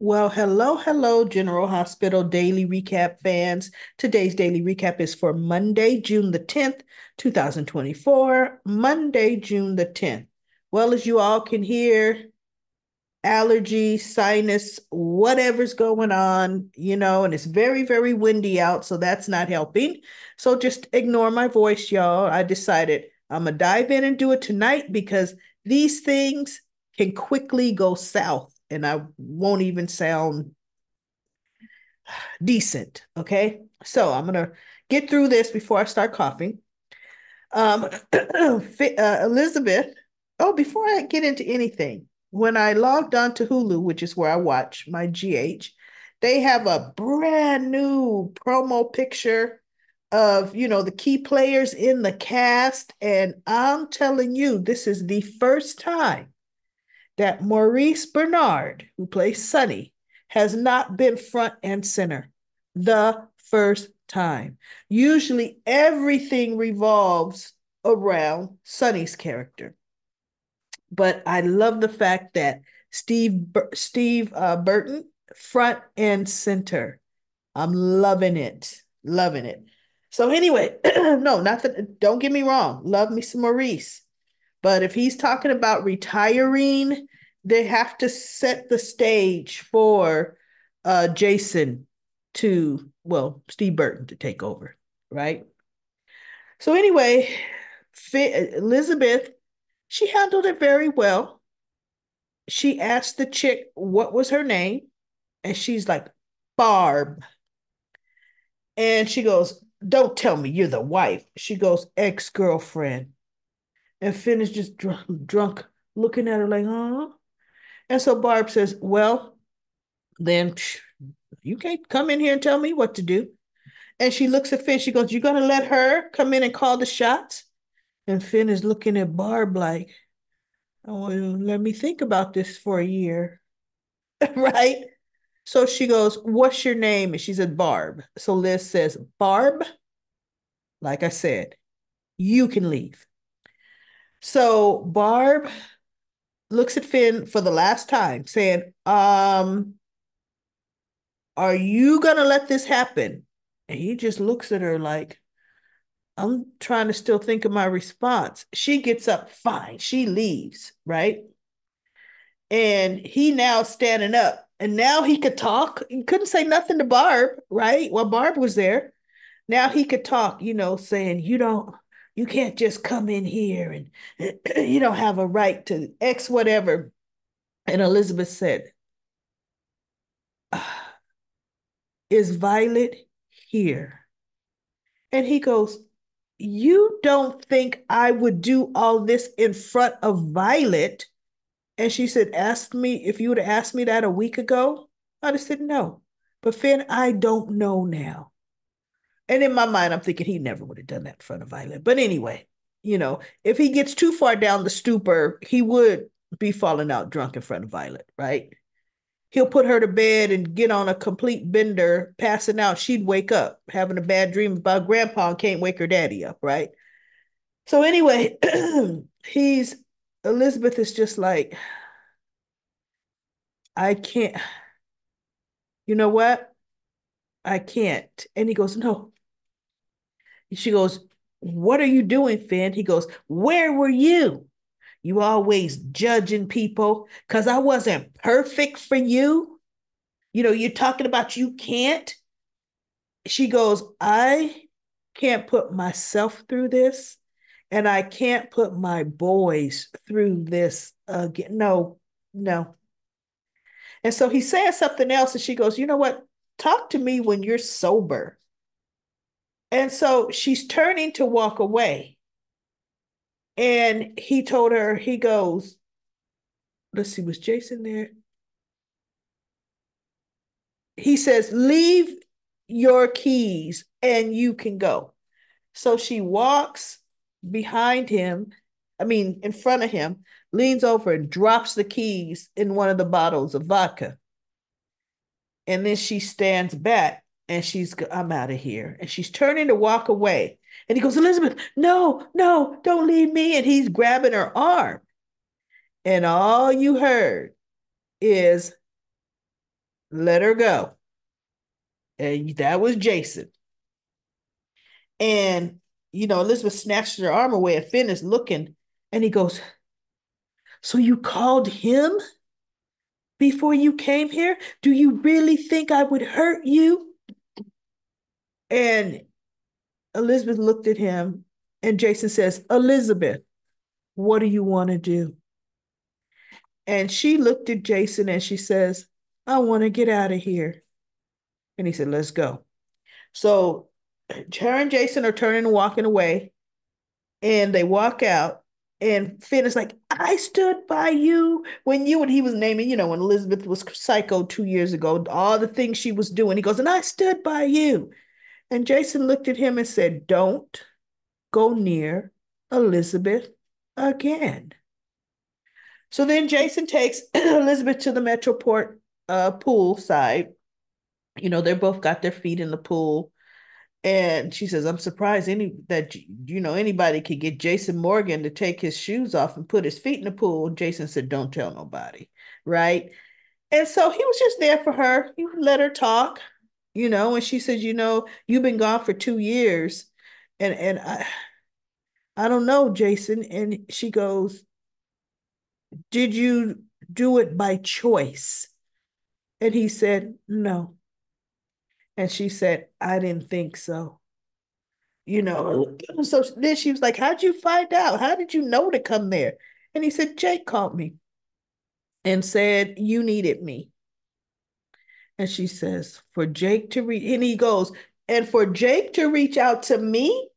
Well, hello, hello, General Hospital Daily Recap fans. Today's daily recap is for Monday, June the 10th, 2024. Monday, June the 10th. Well, as you all can hear, allergy, sinus, whatever's going on, you know, and it's very, very windy out, so that's not helping. So just ignore my voice, y'all. I decided I'm going to dive in and do it tonight because these things can quickly go south and I won't even sound decent. Okay. So I'm going to get through this before I start coughing. Um, uh, Elizabeth, oh, before I get into anything, when I logged on to Hulu, which is where I watch my GH, they have a brand new promo picture of, you know, the key players in the cast. And I'm telling you, this is the first time that Maurice Benard, who plays Sonny, has not been front and center the first time. Usually everything revolves around Sonny's character. But I love the fact that Steve Steve uh, Burton front and center. I'm loving it. Loving it. So anyway, no, not that don't get me wrong. Love me some Maurice. But if he's talking about retiring, they have to set the stage for uh, Jason to, well, Steve Burton to take over, right? So, anyway, Elizabeth, she handled it very well. She asked the chick what was her name, and she's like, Barb. And she goes, Don't tell me you're the wife. She goes, Ex girlfriend. And Finn is just drunk, drunk, looking at her like, huh? And so Barb says, Well, then you can't come in here and tell me what to do. And she looks at Finn. She goes, You're going to let her come in and call the shots? And Finn is looking at Barb like, Oh, let me think about this for a year. right? So she goes, What's your name? And she said, Barb. So Liz says, Barb, like I said, you can leave. So Barb looks at Finn for the last time, saying, um, are you gonna let this happen? And he just looks at her like, I'm trying to still think of my response. She gets up, fine. She leaves, right? And he now standing up, and now he could talk. He couldn't say nothing to Barb, right? While Barb was there. Now he could talk, you know, saying, You don't, you can't just come in here and you don't have a right to X whatever. And Elizabeth said, ah, Is Violet here? And he goes, You don't think I would do all this in front of Violet? And she said, Ask me if you would have asked me that a week ago, I'd have said no. But Finn, I don't know now. And in my mind, I'm thinking he never would have done that in front of Violet. But anyway, you know, if he gets too far down the stupor, he would be falling out drunk in front of Violet, right? He'll put her to bed and get on a complete bender, passing out. She'd wake up having a bad dream about grandpa and can't wake her daddy up, right? So anyway, he's Elizabeth is just like, I can't, you know what? I can't. And he goes, No, she goes, What are you doing, Finn? He goes, Where were you? You always judging people because I wasn't perfect for you. You know, you're talking about you can't. She goes, I can't put myself through this and I can't put my boys through this again. No, no. And so he says something else, and she goes, You know what? Talk to me when you're sober. And so she's turning to walk away. And he told her, he goes, let's see, was Jason there? He says, leave your keys and you can go. So she walks behind him, I mean, in front of him, leans over and drops the keys in one of the bottles of vodka. And then she stands back and she's i'm out of here and she's turning to walk away and he goes elizabeth no no don't leave me and he's grabbing her arm and all you heard is let her go. And that was Jason. And, you know, Elizabeth snatched her arm away and Finn is looking and he goes, So you called him before you came here? Do you really think I would hurt you? And Elizabeth looked at him and Jason says, Elizabeth, what do you want to do? And she looked at Jason and she says, I want to get out of here. And he said, Let's go. So her and Jason are turning and walking away. And they walk out. And Finn is like, I stood by you when you and he was naming, you know, when Elizabeth was psycho two years ago, all the things she was doing. He goes, and I stood by you. And Jason looked at him and said, Don't go near Elizabeth again. So then Jason takes Elizabeth to the Metro Court uh, pool side. You know, they're both got their feet in the pool. And she says, I'm surprised any that you know anybody could get Jason Morgan to take his shoes off and put his feet in the pool. Jason said, Don't tell nobody. Right. And so he was just there for her. He let her talk, you know, and she said, you know, you've been gone for two years. And and I I don't know, Jason. And she goes, Did you do it by choice? And he said, No. And she said, I didn't think so. You know, oh. so then she was like, How'd you find out? How did you know to come there? And he said, Jake called me and said, You needed me. And she says, For Jake to reach, and he goes, And for Jake to reach out to me,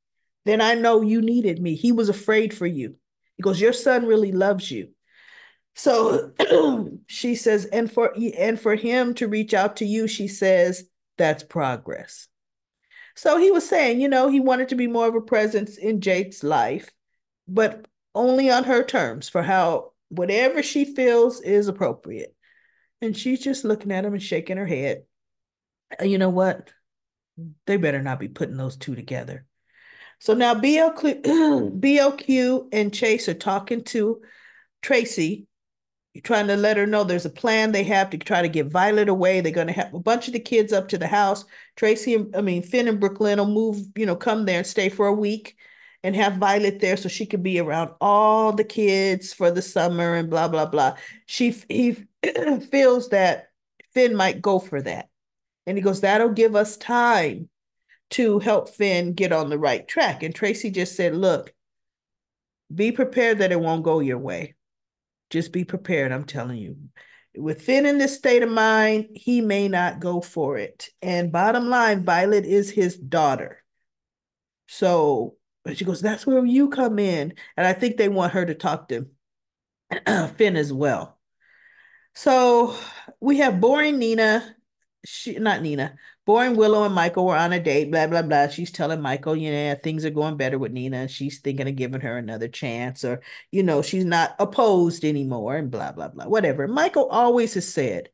then I know you needed me. He was afraid for you. He goes, Your son really loves you. So she says, and for and for him to reach out to you, she says, that's progress. So he was saying, you know, he wanted to be more of a presence in Jake's life, but only on her terms for how whatever she feels is appropriate. And she's just looking at him and shaking her head. And you know what? They better not be putting those two together. So now BLQ, BLQ and Chase are talking to Tracy you're trying to let her know there's a plan they have to try to get Violet away. They're going to have a bunch of the kids up to the house. Tracy, I mean, Finn and Brook Lynn will move, you know, come there and stay for a week and have Violet there so she could be around all the kids for the summer and blah, blah, blah. She, he feels that Finn might go for that. And he goes, that'll give us time to help Finn get on the right track. And Tracy just said, look, be prepared that it won't go your way just be prepared, I'm telling you. Within in this state of mind, he may not go for it. And bottom line, Violet is his daughter. So she goes, that's where you come in. And I think they want her to talk to Finn as well. So we have boring Nina, she not Nina, boring Willow and Michael were on a date, blah, blah, blah. She's telling Michael, you know, things are going better with Nina. And she's thinking of giving her another chance, or, you know, she's not opposed anymore, and blah, blah, blah, whatever. Michael always has said,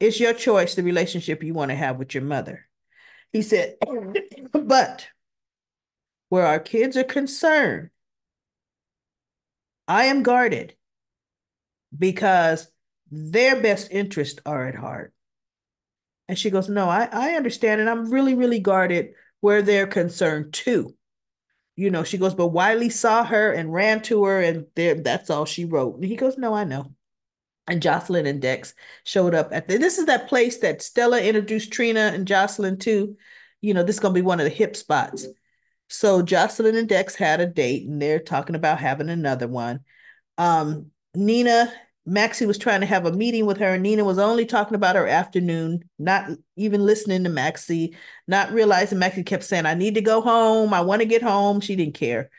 it's your choice, the relationship you want to have with your mother. He said, but where our kids are concerned, I am guarded because their best interests are at heart. And she goes, No, I, I understand. And I'm really, really guarded where they're concerned too. You know, she goes, But Wiley saw her and ran to her, and there that's all she wrote. And he goes, No, I know. And Josslyn and Dex showed up at the, this is that place that Stella introduced Trina and Josslyn to. You know, this is gonna be one of the hip spots. So Josslyn and Dex had a date and they're talking about having another one. Um, Nina Maxie was trying to have a meeting with her, and Nina was only talking about her afternoon, not even listening to Maxie, not realizing Maxie kept saying, I need to go home. I want to get home. She didn't care.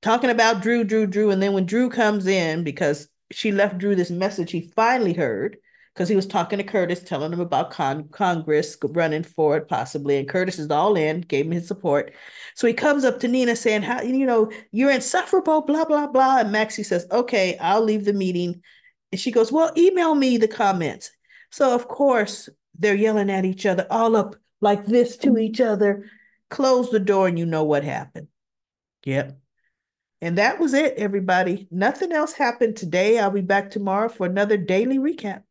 Talking about Drew, Drew, Drew. And then when Drew comes in, because she left Drew this message he finally heard, because he was talking to Curtis, telling him about con- Congress running for it possibly. And Curtis is all in, gave him his support. So he comes up to Nina saying, How you know, you're insufferable, blah, blah, blah. And Maxie says, Okay, I'll leave the meeting and she goes, Well, email me the comments. So, of course, they're yelling at each other, all up like this to each other. Close the door and you know what happened. Yep. And that was it, everybody. Nothing else happened today. I'll be back tomorrow for another daily recap.